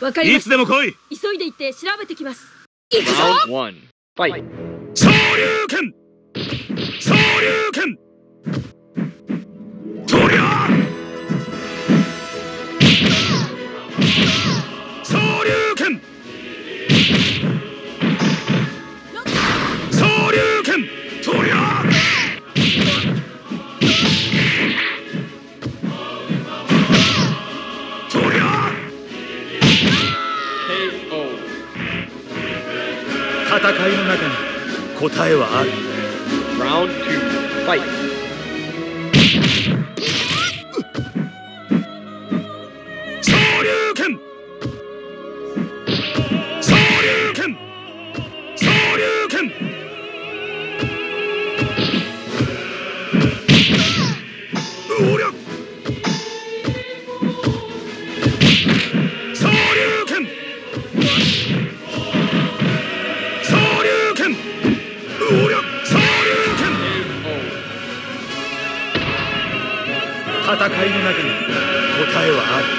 わかりいつでも来い。た急いで行って調べてきます。行くぞ Round one. Fight. 昇竜拳。昇竜拳。とりゃ戦いの中に答えはある Round two. Fight. 戦いの中に答えはある。